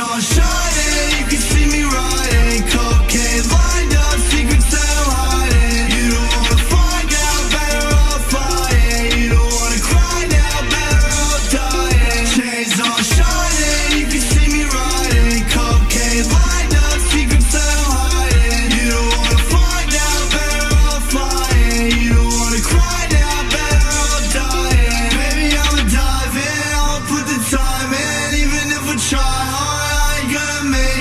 On shining, you can see me riding. Cocaine lined up, secrets I'm hiding. You don't wanna find out, better off fighting. You don't wanna cry now, better off dying. Chains on shining, you can see me riding. Cocaine lined up, secrets that I'm hiding. You don't wanna find out, better off fighting. You don't wanna cry now, better off dying. Baby, I'ma dive in, I'll put the time in, even if I try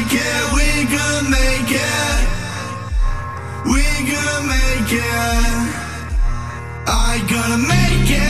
make it. We gonna make it. We gonna make it. I gonna make it.